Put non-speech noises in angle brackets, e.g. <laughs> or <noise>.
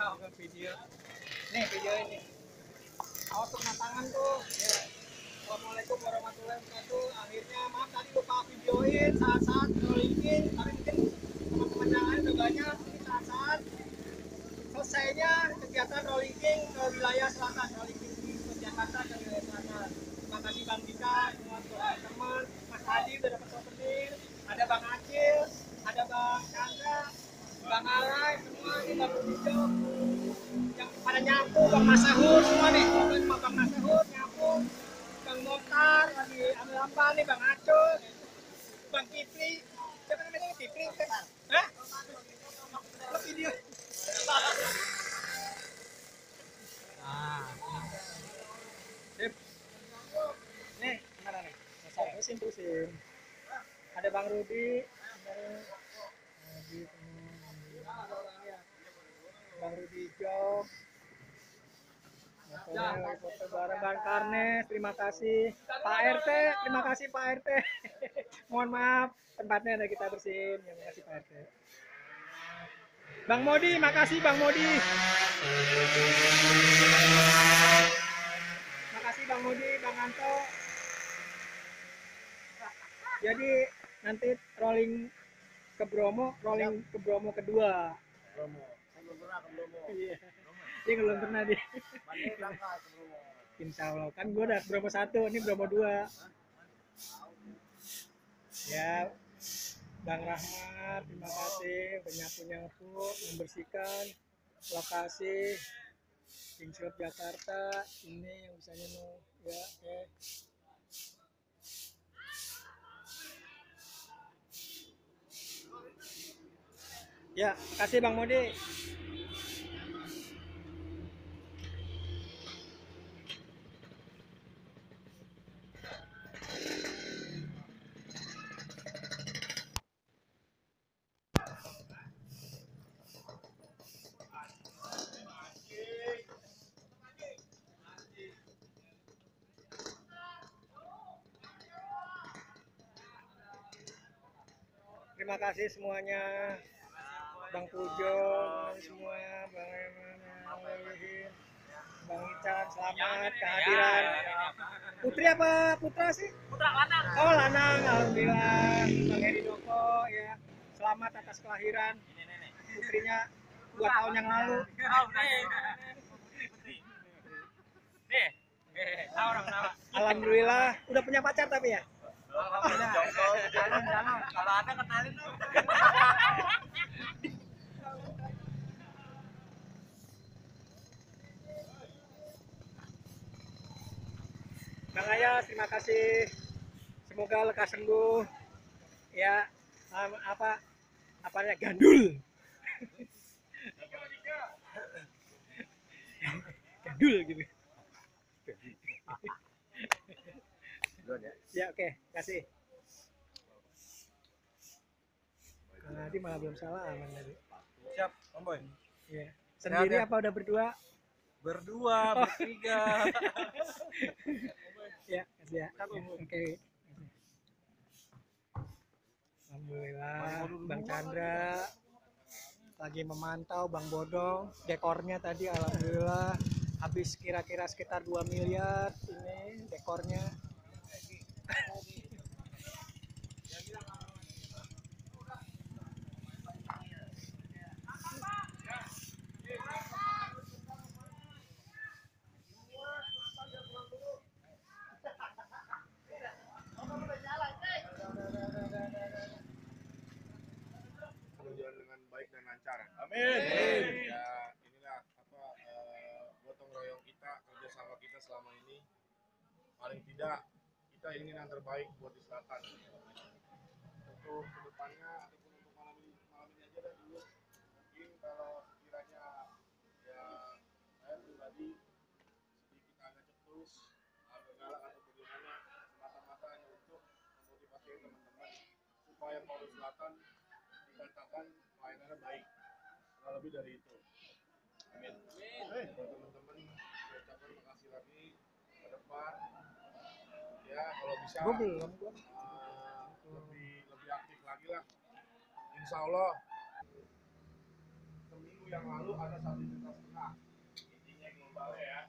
Tahu kan video. Nih video ini. Awas kena tangan tuh. Assalamualaikum warahmatullahi wabarakatuh. Akhirnya maaf tadi lupa videoin saat-saat rollingin. Tapi mungkin teman-teman yang lain udah banyak. Saat-saat selesainya kegiatan rolling ke wilayah selatan rolling king ke Jakarta ke wilayah selatan terima kasih Bang Dika semua teman-teman Mas Hadi udah dapat souvenir ada Bang Acil ada Bang Chandra Bang Arai semua yang pada nyapu Bang Masahur semua nih sama Bang Masahur nyapu Bang Mokhtar lagi ambil lamba nih Bang Acul Bang Kipri siapa namanya Kipri Hah? Lo video Nah, sip. Nih, gimana nih? Selesai. Terusin. Ada Bang Rudi, ada Rudi, Bang Rudi Jok. Fotonya lagi foto bareng Bang Karnes, terima kasih. Pak RT, terima kasih Pak RT. <laughs> Mohon maaf, tempatnya ada kita bersihin. Ya, terima kasih Pak RT. Bang Modi, makasih Bang Modi. Makasih Bang Modi, Bang Anto. Jadi nanti rolling ke Bromo, rolling ke Bromo kedua. Bromo. Belum pernah ke Bromo. Iya. Belum pernah dia. Insya Allah kan gue udah Bromo satu, ini Bromo dua. Ya, Bang Rahmat, terima kasih penyapu nyapu, membersihkan lokasi King Jakarta ini yang bisa nyentuh ya oke ya makasih Bang Modi terima kasih semuanya. Bang Pujo semua Bang Eman Bang Ican selamat. Kehadiran Putri apa Putra sih? Putra Lanang. Oh Lanang. Alhamdulillah. Bang Heri Doko ya. Selamat atas kelahiran. Putrinya dua tahun yang lalu. Alhamdulillah. Udah punya pacar tapi ya Alhamdulillah. Jangan, terima kasih. Semoga lekas sembuh. Ya, um, apa apanya gandul. <laughs> gandul gitu. Ya oke, kasih. Kalau Adi malah belum salah aman tadi. Siap, Om Boy. Iya. Sendiri Ya, apa udah berdua? Berdua, bertiga. <laughs> Ya, kasih ya. Ya. Oke. Alhamdulillah, Bang Chandra lagi memantau Bang Bodong dekornya tadi alhamdulillah habis kira-kira sekitar 2 miliar ini dekornya berjalan dengan baik dan lancar. Amin. Ya inilah apa eh, gotong royong kita kerjasama kita selama ini paling tidak kita ingin yang terbaik buat di selatan. Untuk ke depannya ataupun untuk malam ini malam ini aja dan dulu. Mungkin kalau kiranya ya saya pribadi sedikit agak cetus agak galak atau bagaimana semata-mata hanya untuk memotivasi teman-teman supaya Polres Selatan dikatakan pelayanannya baik. Kurang lebih dari itu. Amin. Buat teman-teman saya ucapkan makasih lagi. Ke depan ya kalau bisa gue belum uh, eh, lebih lebih aktif lagi lah. Insya Allah seminggu yang lalu ada satu juta setengah. Intinya globalnya ya.